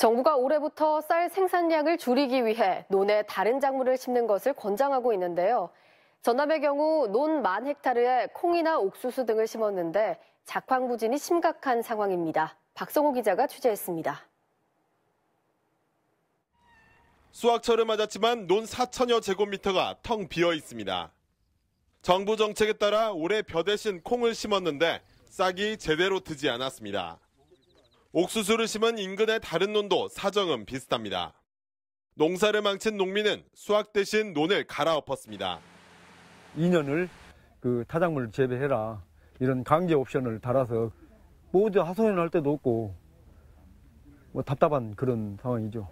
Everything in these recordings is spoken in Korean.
정부가 올해부터 쌀 생산량을 줄이기 위해 논에 다른 작물을 심는 것을 권장하고 있는데요. 전남의 경우 논 만 헥타르에 콩이나 옥수수 등을 심었는데 작황 부진이 심각한 상황입니다. 박성호 기자가 취재했습니다. 수확철을 맞았지만 논 4천여 제곱미터가 텅 비어 있습니다. 정부 정책에 따라 올해 벼 대신 콩을 심었는데 싹이 제대로 트지 않았습니다. 옥수수를 심은 인근의 다른 논도 사정은 비슷합니다. 농사를 망친 농민은 수확 대신 논을 갈아엎었습니다. 2년을 그 타작물 재배해라 이런 강제 옵션을 달아서 모두 하소연할 때도 없고 뭐 답답한 그런 상황이죠.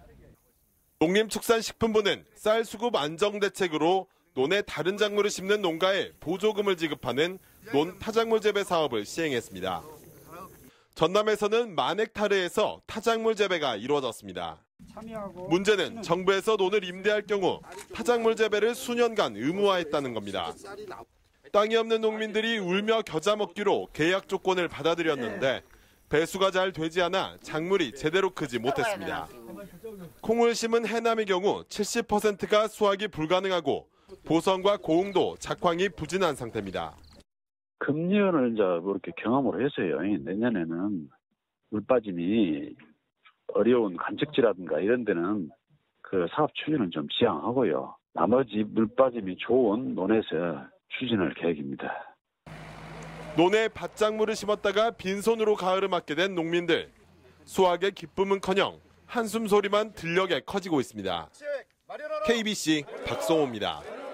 농림축산식품부는 쌀 수급 안정 대책으로 논에 다른 작물을 심는 농가에 보조금을 지급하는 논 타작물 재배 사업을 시행했습니다. 전남에서는 만 헥타르에서 타작물 재배가 이루어졌습니다. 문제는 정부에서 논을 임대할 경우 타작물 재배를 수년간 의무화했다는 겁니다. 땅이 없는 농민들이 울며 겨자 먹기로 계약 조건을 받아들였는데 배수가 잘 되지 않아 작물이 제대로 크지 못했습니다. 콩을 심은 해남의 경우 70%가 수확이 불가능하고 보성과 고흥도 작황이 부진한 상태입니다. 금년을 이제 뭐 이렇게 경험을 해서요. 내년에는 물 빠짐이 어려운 간척지라든가 이런 데는 그 사업 추진은 좀 지양하고요. 나머지 물 빠짐이 좋은 논에서 추진할 계획입니다. 논에 밭작물을 심었다가 빈손으로 가을을 맞게 된 농민들. 수확의 기쁨은커녕 한숨 소리만 들녘에 커지고 있습니다. KBC 박성호입니다.